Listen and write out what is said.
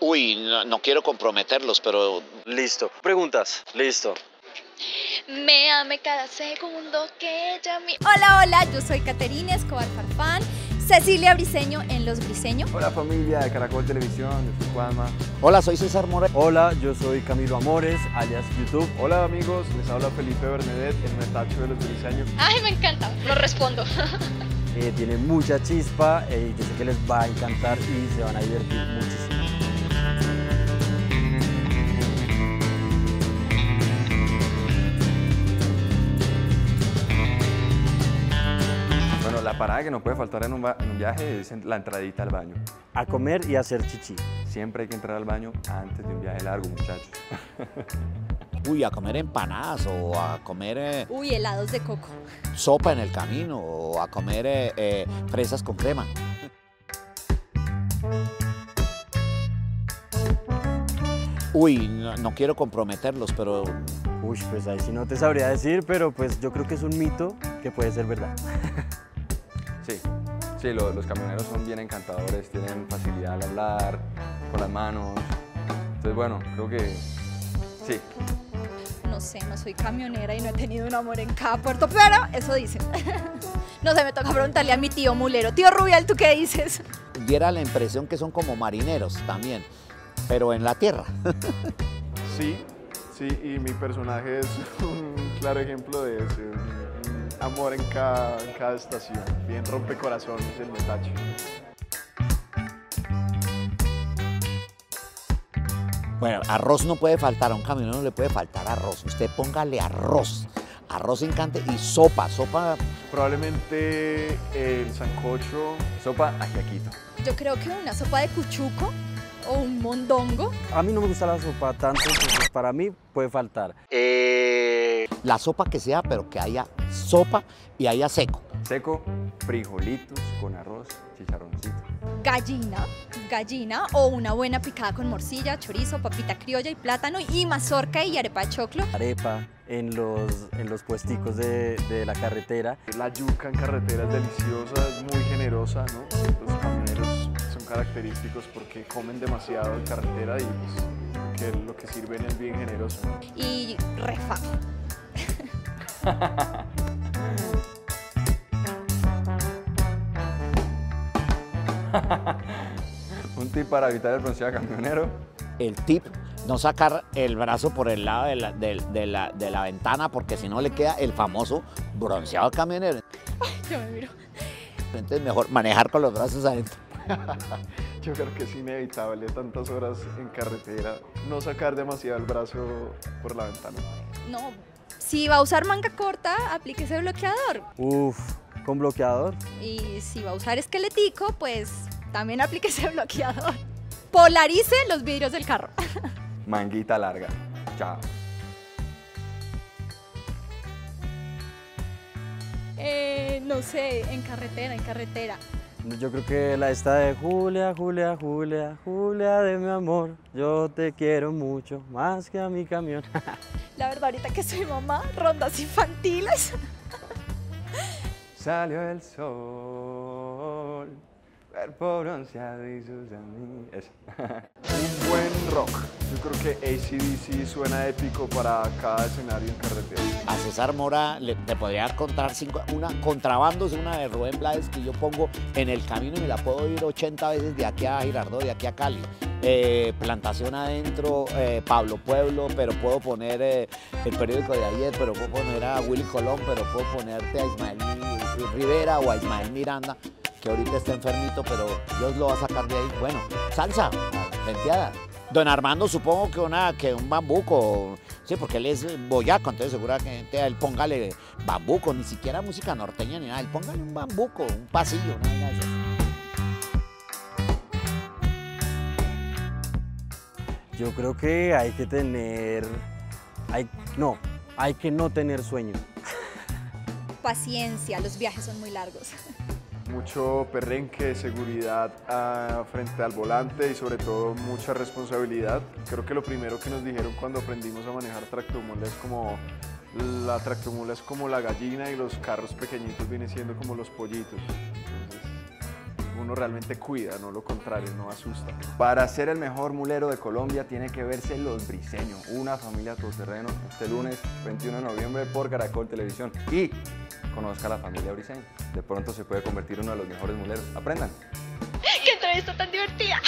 Uy, no, no quiero comprometerlos, pero Listo. Preguntas. Listo. Me ame cada segundo que ella me... Hola, hola, yo soy Caterina Escobar Farfán, Cecilia Briseño en Los Briseños. Hola familia de Caracol Televisión, yo soy Juanma. Hola, soy César More. Hola, yo soy Camilo Amores, alias YouTube. Hola amigos, les habla Felipe Bernedet, el metacho de los briseños. Ay, me encanta, lo respondo. Eh, tiene mucha chispa eh, y yo sé que les va a encantar y se van a divertir muchísimo. La parada que no puede faltar en un, en un viaje es la entradita al baño. A comer y a hacer chichi. Siempre hay que entrar al baño antes de un viaje largo, muchachos. Uy, a comer empanadas o a comer eh, Uy, helados de coco. sopa en el camino o a comer eh, eh, fresas con crema. Uy, no, no quiero comprometerlos, pero Uy, pues ahí sí no te sabría decir, pero pues yo creo que es un mito que puede ser verdad. Sí, sí, lo- los camioneros son bien encantadores, tienen facilidad al hablar, con las manos. Entonces, bueno, creo que sí. No sé, no soy camionera y no he tenido un amor en cada puerto, pero eso dicen. No sé, me toca preguntarle a mi tío mulero. Tío Rubial, ¿tú qué dices? diera la impresión que son como marineros también, pero en la tierra. Sí, sí, y mi personaje es un claro ejemplo de eso. Amor en cada, en cada estación, bien rompecorazones el metacho. Bueno, arroz no puede faltar, a un camionero no le puede faltar arroz. Usted póngale arroz, arroz encante y sopa, sopa. Probablemente el sancocho, Sopa ajiaquito. Yo creo que una sopa de cuchuco o un mondongo. A mí no me gusta la sopa tanto, entonces para mí puede faltar. La sopa que sea, pero que haya sopa y haya seco. Seco, frijolitos con arroz, chicharroncito. gallina, gallina o una buena picada con morcilla, chorizo, papita criolla y plátano y mazorca y arepa de choclo. Arepa en los, en los puesticos de, de la carretera. la yuca en carretera es deliciosa, es muy generosa, ¿no? Los camioneros son característicos porque comen demasiado en carretera y pues, que lo que sirven es bien generoso. y refa. Un tip para evitar el bronceado camionero. El tip, no sacar el brazo por el lado de la, de- de la- de la ventana porque si no le queda el famoso bronceado camionero. Yo me miro. Entonces mejor manejar con los brazos adentro. Yo creo que es inevitable tantas horas en carretera no sacar demasiado el brazo por la ventana. No, si va a usar manga corta, aplíquese bloqueador. Uf, con bloqueador. Y si va a usar esqueletico, pues también aplíquese bloqueador. Polarice los vidrios del carro. Manguita larga. Chao. Eh, no sé, en carretera, en carretera. Yo creo que la esta de Julia, Julia, Julia, Julia de mi amor, yo te quiero mucho, más que a mi camión. La verdad, ahorita que soy mamá, rondas infantiles. Salió el sol, cuerpo bronceado y sus amigos. Eso. Un buen rock. Yo creo que ACDC suena épico para cada escenario en carretera. A César Mora le, te podría contar cinco, una contrabando, es una de Rubén Blades que yo pongo en el camino y me la puedo ir 80 veces de aquí a Girardot, de aquí a Cali. Eh, plantación adentro, eh, Pablo Pueblo, pero puedo poner eh, el periódico de ayer, pero puedo poner a Willy Colón, pero puedo ponerte a Ismael Rivera o a Ismael Miranda, que ahorita está enfermito, pero Dios lo va a sacar de ahí. Bueno, salsa, venteada. Don Armando supongo que, una, que un bambuco, sí, porque él es boyaco, entonces seguramente a él póngale bambuco, ni siquiera música norteña ni nada, él póngale un bambuco, un pasillo, una de esas. Yo creo que hay que tener, hay, no, hay que no tener sueño. Paciencia, los viajes son muy largos. Mucho perrenque, seguridad ah, frente al volante y sobre todo mucha responsabilidad. Creo que lo primero que nos dijeron cuando aprendimos a manejar tractomula es como la tractomula es como la gallina y los carros pequeñitos vienen siendo como los pollitos. Entonces, uno realmente cuida, no lo contrario, no asusta. Para ser el mejor mulero de Colombia tiene que verse Los Briseños, una familia todoterreno, este lunes 21 de noviembre por Caracol Televisión. Y conozca a la familia Briseño. De pronto se puede convertir uno de los mejores muleros. Aprendan. ¡Qué entrevista tan divertida!